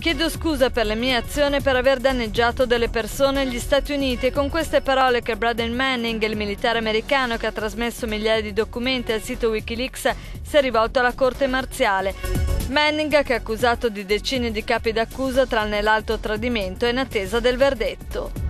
Chiedo scusa per le mie azioni e per aver danneggiato delle persone negli Stati Uniti e con queste parole che Braden Manning, il militare americano che ha trasmesso migliaia di documenti al sito Wikileaks, si è rivolto alla corte marziale. Manning, che è accusato di decine di capi d'accusa tranne l'alto tradimento, è in attesa del verdetto.